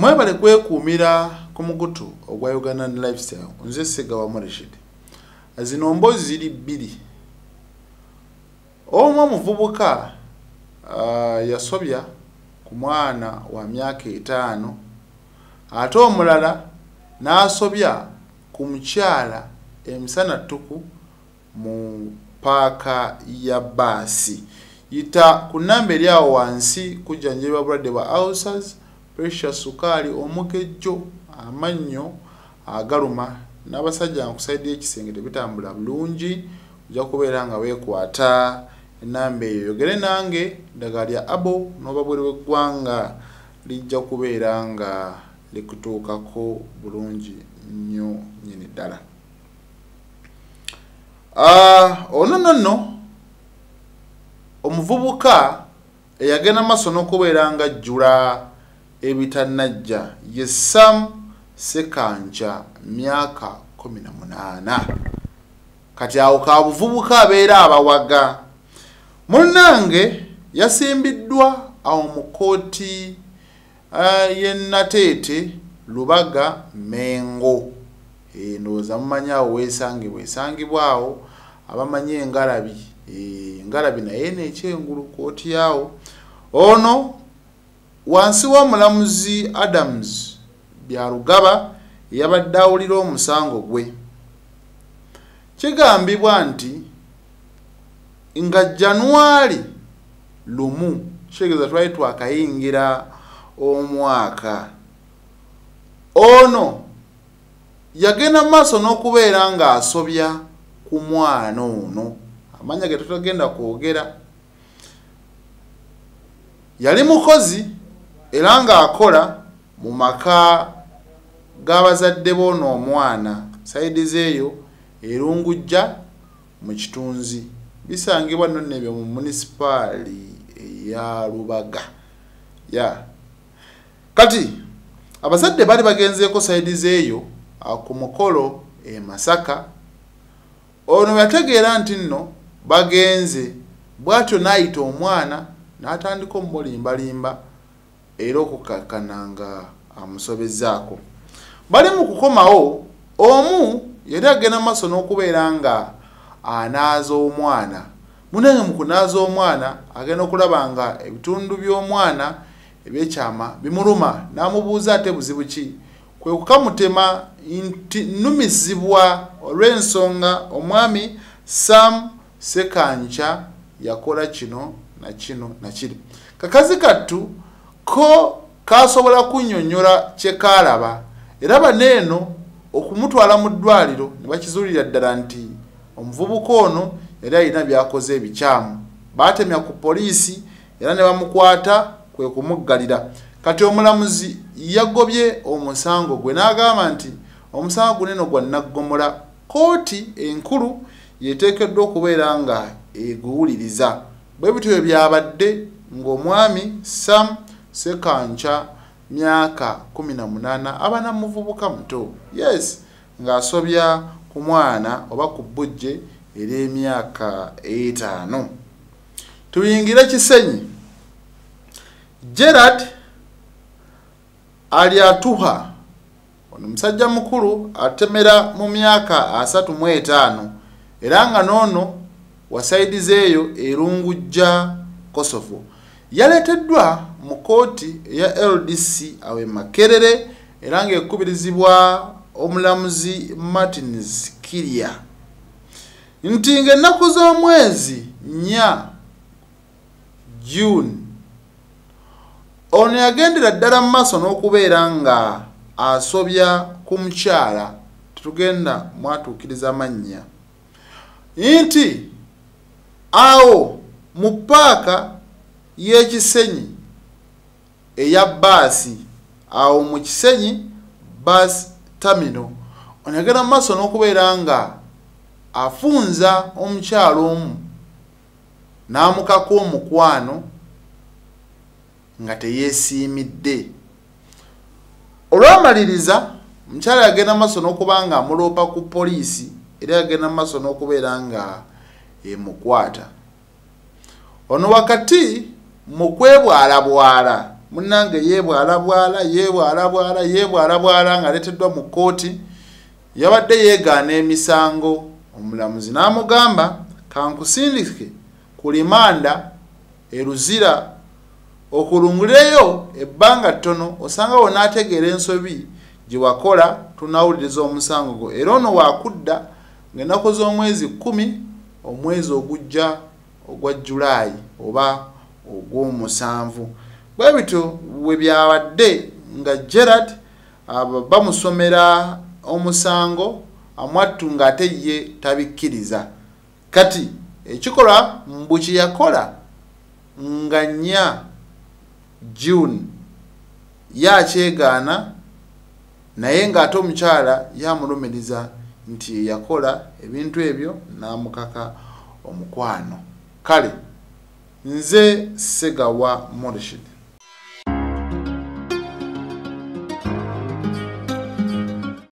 mwebale kwekuumira ku mugutu ogwa ugandan lifestyle nze segawa morishid zino mboozi ziri bbiri. Omu omuvubuka yasobya ku mwana wa myaka etaano ate omulala n'asobya ku mukyala emisana ttuku mu paaka ya baasi yita ku namba eri awo wansi kujjanjabibwa bulwadde bwa ulcers pressure sukaali omugejjo amannyo agaluma. N'abasajja nga ku saidi y'ekisenge tebitambula bulungi ojja kubeera nga weekwata. Enamba eyo yogere nange ddagala lya abo n'oba bweri w'eggwanga lijja kubeera nga likutuukako bulungi nnyo nyini ddala. Ono nonno omuvubuka eyagenda maaso n'okubeera nga ajjula ebitannajja. Ye sam sekanja myaka 18 kati awo ka buvubuka abeera abawaga. Munnange yasimbiddwa awo mu kooti uh, yennateete lubaga mengo. E, ndowooza mumanyi awo weesangibwa esangibwa awo abamanyi engalabi. Engalabi naye nekyengulu kooti yawo. Ono wansi w'omulamuzi adams byalugaba yabadde awulira omusango gwe. Kigambibwa nti nga januwali lumu kitegeeza twali twakayingira omwaka. Ono yagenda maaso n'okubeera ng'asobya ku mwana ono. Amanya ge tutagenda kwogera. Yali mukozi era ng'akola mu maka g'abazadde b'ono omwana. Saidi zeeyo erungujja mu kitunzi. Bisangibwa nonno ebyo mu munisipaali eya lubaga. Ya. Kati abazadde baali bagenzeeko saidi zeeyo ku mukolo e masaka. Ono yategeera nti nno bagenze bw'atyo n'ayita omwana n'atandika omumulimbalimba era okukakkana nga amusobezaako. Bali mu kukomawo omu yali agenda maaso n'okubeera nga anaaza omwana. Munange mu kunaaza omwana agenda okulaba nga ebitundu by'omwana ebyekyama bimuluma n'amubuuza ate buzibu ki? Kwe kukamutema nti nnumizibwa olw'ensonga omwami sam sekanca yakola kino na kino na kiri. Kakazi kattu ko kasobola kunnyonnyola kye kaalaba. Era baneeno okumutwala mu ddwaliro ne bakizuulira ddala nti omuvubuka ono yali alina byakoze ebikyamu. Baatemya ku poliisi era ne bamukwata kwe kumuggalira. Kati omulamuzi yagobye omusango gwe n'agamba nti omusango guneno gwa naggomola kooti enkulu yeteekeddwa okubeera nga eguwuliriza. Bwe bityo bwe byabadde ng'omwami sam sekanca myaka 18 aba namuvubuka muto. Yes ng'asobya ku mwana oba ku bujje er'emyaka etaano tuyingire kisenyi. Gerard alyatuha ono musajja mukulu atemera mu myaka asatu mu etaano era nga noono wasaidiza eyo erungujja kosovo yaleeteddwa mu kooti eya ldc awe makerere era ng'ekubirizibwa omulamuzi martins kirya nti ng'ennaku z'omwezi nnya june ono yagendera ddala mu maaso n'okubeera nga asobya ku mukyala tetugenda mwatuukiriza amannya nti awo mu paaka y'ekisenyi eya baasi awo mu kisenyi bas tamino ono yagenda mu maaso n'okubeera nga afunza omukyala omu n'amukako omukwano nga teyeesiimidde. Olwamaliriza omukyala yagenda maaso n'okuba nga amuloopa ku poliisi era yagenda maaso n'okubeera nga emukwata. Ono wakati mu kwebwalabwala munange yebwalabwala yebwalabwala yebwalabwala nga aleteddwa mu kooti yabadde yeegaana emisango. Omulamuzi n'amugamba kankusindike ku limanda eruzira okulunguleyo ebbanga ttono osanga wonaategeera ensobi gye wakola tunawuliriza omusango gwo. Era ono waakudda ng'ennaku z'omwezi kumi omwezi ogujja ogwa julaayi oba ogw'omusanvu. Bwe bityo bwe byabadde nga gerard bamusomera omusango amwattu ng'ate ye tabikkiriza. Kati ekikolwa mbu kye yakola nga nnya june yakyegaana naye ng'ate omukyala yamulumiriza nti yeyakola ebintu ebyo n'amukaka omukwano. Kale nze segawa morishid